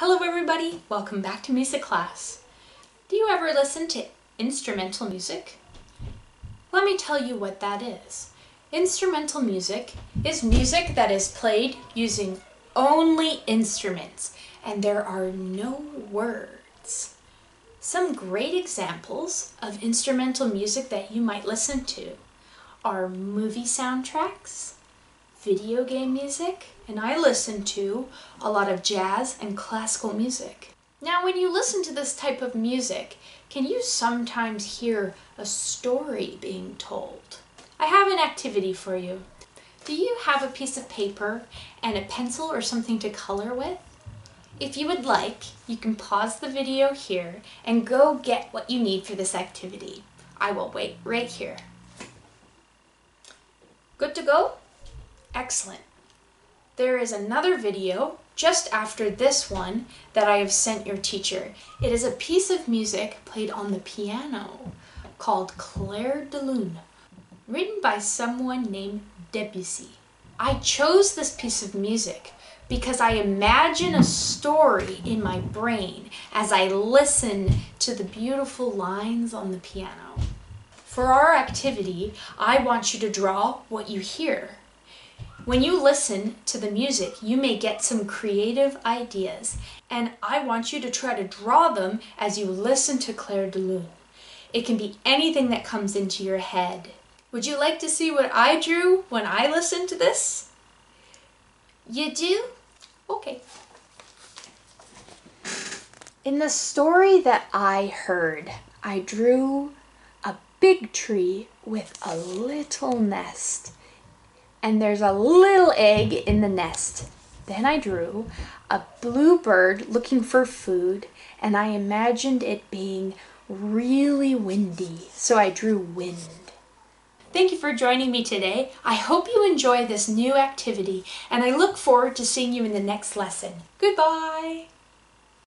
Hello everybody, welcome back to music class. Do you ever listen to instrumental music? Let me tell you what that is. Instrumental music is music that is played using only instruments and there are no words. Some great examples of instrumental music that you might listen to are movie soundtracks, video game music, and I listen to a lot of jazz and classical music. Now, when you listen to this type of music, can you sometimes hear a story being told? I have an activity for you. Do you have a piece of paper and a pencil or something to color with? If you would like, you can pause the video here and go get what you need for this activity. I will wait right here. Good to go? Excellent. There is another video just after this one that I have sent your teacher. It is a piece of music played on the piano called Clair de Lune, written by someone named Debussy. I chose this piece of music because I imagine a story in my brain as I listen to the beautiful lines on the piano. For our activity, I want you to draw what you hear. When you listen to the music, you may get some creative ideas, and I want you to try to draw them as you listen to Clair de Lune. It can be anything that comes into your head. Would you like to see what I drew when I listened to this? You do? Okay. In the story that I heard, I drew a big tree with a little nest and there's a little egg in the nest. Then I drew a blue bird looking for food, and I imagined it being really windy, so I drew wind. Thank you for joining me today. I hope you enjoy this new activity, and I look forward to seeing you in the next lesson. Goodbye!